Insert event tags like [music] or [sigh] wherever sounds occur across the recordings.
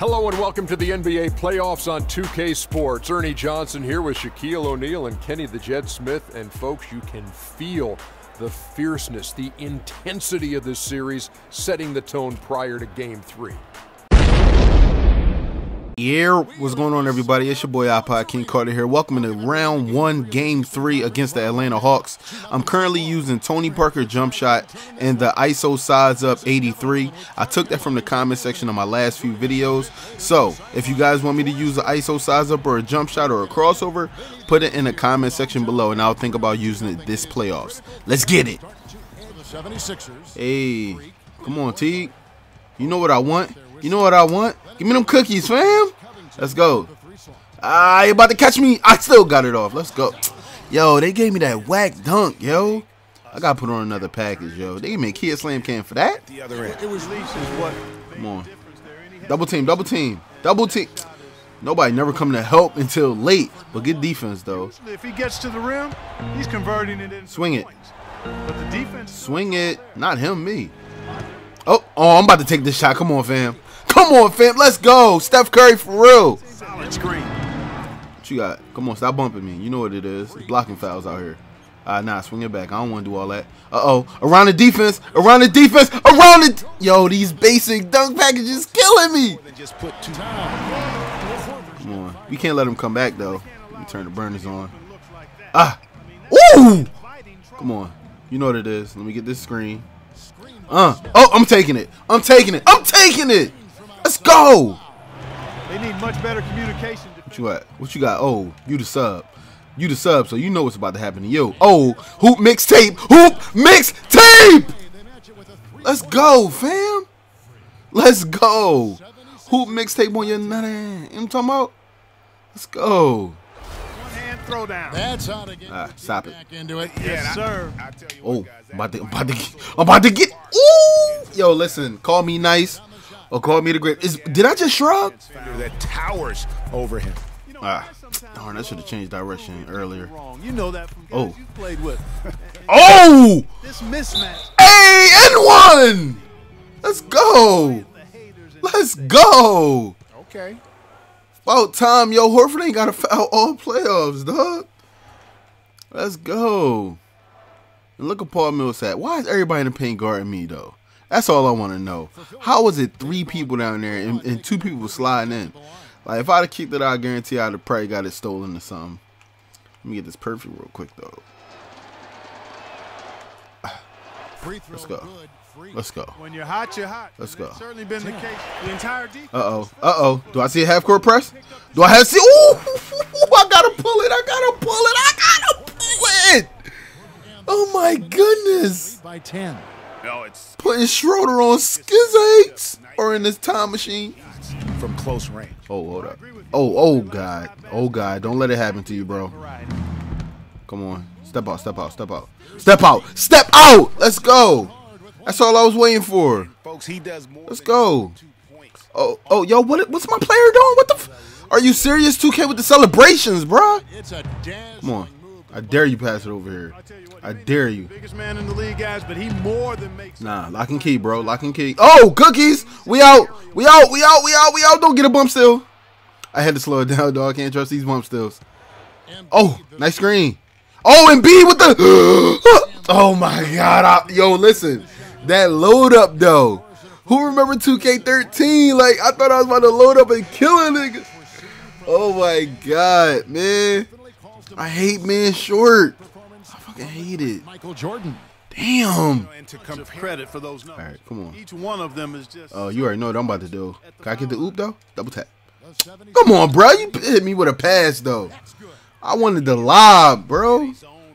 Hello and welcome to the NBA playoffs on 2K Sports. Ernie Johnson here with Shaquille O'Neal and Kenny the Jet Smith. And folks, you can feel the fierceness, the intensity of this series setting the tone prior to game three. Yeah, what's going on, everybody? It's your boy iPod King Carter here. Welcome to round one, game three against the Atlanta Hawks. I'm currently using Tony Parker jump shot and the ISO size up 83. I took that from the comment section of my last few videos. So, if you guys want me to use the ISO size up or a jump shot or a crossover, put it in the comment section below and I'll think about using it this playoffs. Let's get it. Hey, come on, T. You know what I want? You know what I want? Give me them cookies, fam. Let's go. Ah, you about to catch me? I still got it off. Let's go. Yo, they gave me that whack dunk, yo. I gotta put on another package, yo. They gave me a Kid Slam can for that. The other end. It was what? Come on. Double team, double team, double team. Nobody never coming to help until late, but good defense though. If he gets to the rim, he's converting it into Swing it. But the defense Swing it. Not him, me. Oh, oh, I'm about to take this shot. Come on, fam. Come on, fam. Let's go. Steph Curry for real. What you got? Come on, stop bumping me. You know what it is. It's blocking fouls out here. Uh, nah, swing it back. I don't want to do all that. Uh-oh. Around the defense. Around the defense. Around the... Yo, these basic dunk packages killing me. Just put two. Come on. We can't let him come back, though. Let me turn the burners on. Ah. Ooh. Come on. You know what it is. Let me get this screen. Uh. Oh, I'm taking it. I'm taking it. I'm taking it. Let's go. They need much better communication. What you got? What you got? Oh, you the sub. You the sub, so you know what's about to happen to you. Oh, hoop mixtape. Hoop mixtape. Let's go, fam. Let's go. Hoop mixtape on your nut. You know what I'm talking about? Let's go. One hand throw down. That's how to get Ah, stop it. back into it. yes, sir. Oh, I'm about to, I'm about to, get, I'm about to get. Ooh, yo, listen. Call me nice, or call me the great. Is did I just shrug? That towers over him. Ah, darn, I should have changed direction earlier. You know that from Oh. you played with. [laughs] Oh, This mismatch. hey, and one. Let's go. Let's go. Okay. About time, yo. Horford ain't got to foul all playoffs, dog. Let's go. And look at Paul Millsap. Why is everybody in the paint guarding me, though? That's all I want to know. How was it three people down there and, and two people sliding in? Like, if I'd have kicked it out, I guarantee I'd have probably got it stolen or something. Let me get this perfect real quick, though. Let's go. Let's go. When you're hot, you're hot. Let's go. Certainly been the case. The entire defense. Uh-oh. Uh-oh. Do I see a half-court press? Do I have to see? Ooh! I gotta pull it. I gotta pull it. I gotta pull it. Oh, my goodness. by 10. No, it's Putting Schroeder on skizzates or in this time machine. From close range. Oh, hold up. Oh, oh, God. Oh, God. Don't let it happen to you, bro. Come on. Step out, step out, step out. Step out. Step out. Let's go. That's all I was waiting for. Folks, he does more. Let's go. Oh, oh, yo, what? What's my player doing? What the? F- Are you serious? 2K with the celebrations, bruh? It's a dazzling Come on. I dare you pass it over here. I dare you. Biggest man in the league, guys, but he more than makes. Nah, lock and key, bro. Lock and key. Oh, cookies. We out. We out. We out. We out. We out. Don't get a bump still. I had to slow it [laughs] down, dog. I can't trust these bump stills. Oh, nice screen. Oh, and B with the. [gasps] oh my God. I- yo, listen. That load up though. Who remember 2K13? Like I thought I was about to load up and kill a nigga. Oh my God, man. I hate man short. I fucking hate it. Michael Jordan. Damn. And to come credit for those numbers. All right, come on. Each one of them is just. Oh, you already know what I'm about to do. Can I get the oop though? Double tap. Come on, bro. You hit me with a pass though. I wanted the lob, bro.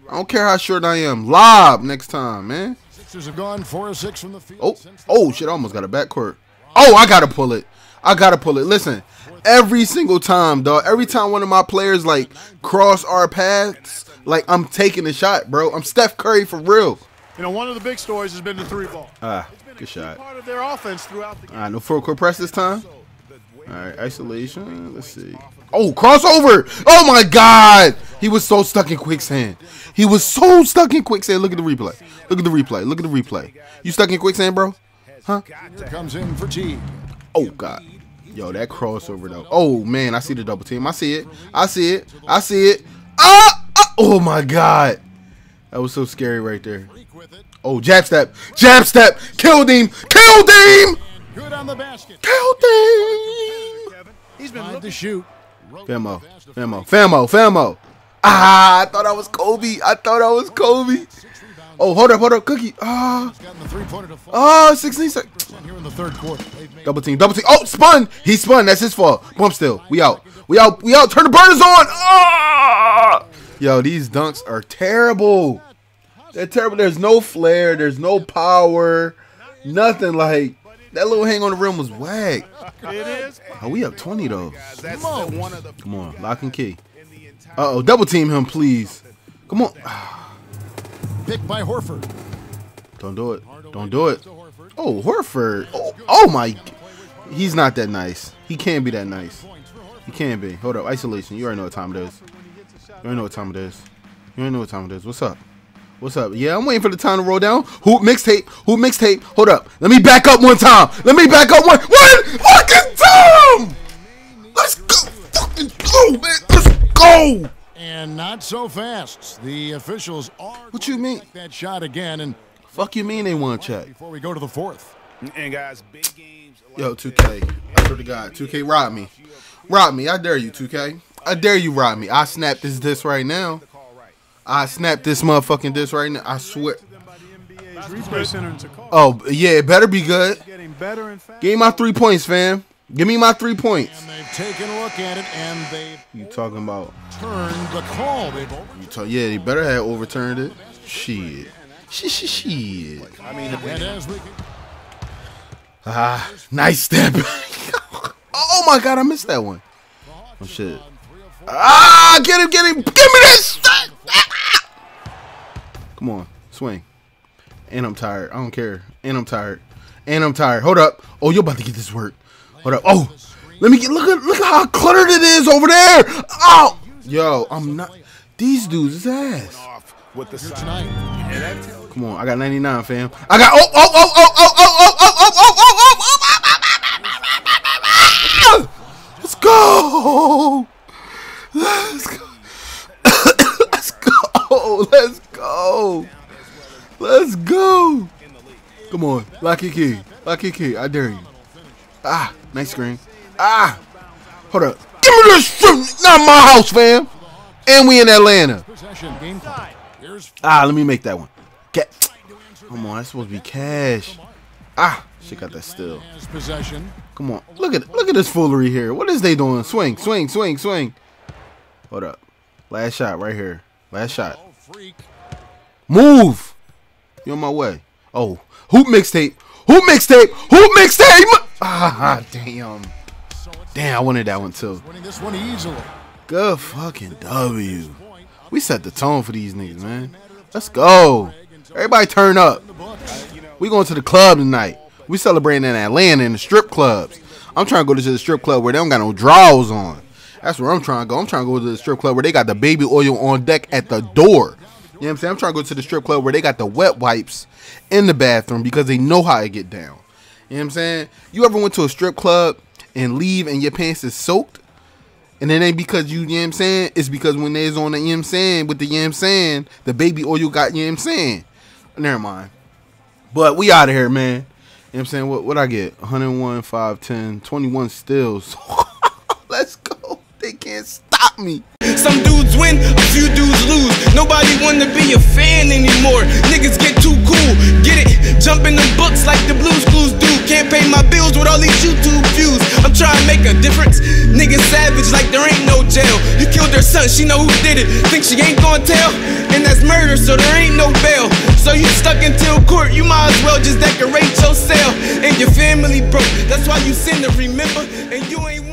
I don't care how short I am. Lob next time, man. Sixers have gone 4 or 6 from the field. Oh, oh shit! I almost got a backcourt. Oh, I gotta pull it. I gotta pull it. Listen, every single time, dog. Every time one of my players like cross our paths, like I'm taking a shot, bro. I'm Steph Curry for real. You know, one of the big stories has been the three ball. Ah, It's been a good shot. part of their offense throughout the game. All right, no full court press this time. All right, isolation. Let's see. Oh, crossover! Oh my God! He was so stuck in quicksand. He was so stuck in quicksand. Look at the replay. Look at the replay. Look at the replay. You stuck in quicksand, bro? Huh? Comes in for Teague. Oh God. Yo, that crossover though. Oh man, I see the double team. I see it. I see it. I see it. Ah! ah! Oh my god. That was so scary right there. Oh, jab step. Jab step. Killed him. Killed him. Good on the basket. Killed him. He's been Tried looking to shoot. Famo. Famo. Famo. Famo. Ah, I thought I was Kobe. I thought I was Kobe. Oh, hold up, hold up. Cookie. Ah. Gotten the three-pointer to fall. Oh, 16 seconds. here in the third quarter. Double team, double team. Oh, spun. He spun. That's his fault. Bump still. We out. We out. We out. Turn the burners on. Ah! Yo, these dunks are terrible. They're terrible. There's no flair. There's no power. Nothing like that little hang on the rim was whack. it is. Oh, we up 20 though. Come on, lock and key. Uh oh, double team him, please. Come on. picked by Horford. Don't do it. Don't do it. Oh, Horford. Oh, oh my. He's not that nice. He can't be that nice. He can't be. Hold up. Isolation. You already know what time it is. You already know what time it is. You already know what time it is. What's up? What's up? Yeah, I'm waiting for the time to roll down. Who mixtape? Who mixtape? Hold up. Let me back up one time. Let me back up one. One fucking time. Go. And not so fast. The officials are What you mean? that shot again and Fuck you mean they want to check? before we go to the fourth. And guys, big games. Yo, 2K. I swear to God, 2K, rob me. Rob me. I dare you, 2K. I dare you, rob me. I snap this disc right now. I snap this motherfucking disc right now. I swear. Replay center in Takar. Oh, yeah, it better be good. Getting better and faster. Give me my three points, fam. Give me my three points. And they've taken a look at it and they've You talking about? turned the call. They've You talk, yeah, they better have overturned it. Shit. Shit, shit, shit. and as we Ah, nice step. [laughs] oh my God, I missed that one. Oh shit. Ah, get him, get him. Give me this. Come on, swing. And I'm tired. I don't care. And I'm tired. And I'm tired. Hold up. Oh, you're about to get this work. Hold up. Oh, let me get. Look at look at how cluttered it is over there. Oh, yo, I'm not. These dudes is ass. Come on, I got 99, fam. I got. Oh, oh, oh, oh, oh, oh, oh, oh, oh, oh, oh, oh, oh, oh. Let's go. Let's go. Let's go. Let's go. Let's go. Come on, lock your key. Lock your key. I dare you. Ah, nice screen. Ah, hold up. Give me this shit. Not my house, fam. And we in Atlanta. Possession game clock. Here's Ah, let me make that one. Get. Come on, that's supposed to be cash. Ah, she got that still. Come on, look at look at this foolery here. What is they doing? Swing, swing, swing, swing. Hold up. Last shot right here. Last shot. Oh. Move. You on my way. Oh, hoop mixtape. Hoop mixtape. Hoop mixtape. Ah, [laughs] damn. Damn, I wanted that one too. Winning this one easily. Good fucking W. We set the tone for these niggas, man. Let's go. Everybody turn up. We going to the club tonight. We celebrating in Atlanta in the strip clubs. I'm trying to go to the strip club where they don't got no drawers on. That's where I'm trying to go. I'm trying to go to the strip club where they got the baby oil on deck at the door. You know what I'm saying? I'm trying to go to the strip club where they got the wet wipes in the bathroom because they know how to get down. You know what I'm saying? You ever went to a strip club and leave and your pants is soaked? And it ain't because you, you know what I'm saying? It's because when they's on the, you know what I'm saying, with the, you know what I'm saying, the baby oil got, you know what I'm saying? Never mind. But we out of here, man. You know what I'm saying? What what I get? 101, 5, 10, 21 stills. [laughs] Let's go. They can't stop me. Some dudes win, a few dudes lose. Nobody wanna be a fan anymore. Niggas get too cool, get it? Jump in the books like the Blues Clues do. Can't pay my bills with all these YouTube views. I'm trying to make a difference. Niggas savage like there ain't no jail. You killed her son, she know who did it. Think she ain't gonna tell? And that's murder, so there ain't no bail. So you stuck until court, you might as well just decorate your cell. And your family broke, that's why you sin to remember. And you ain't.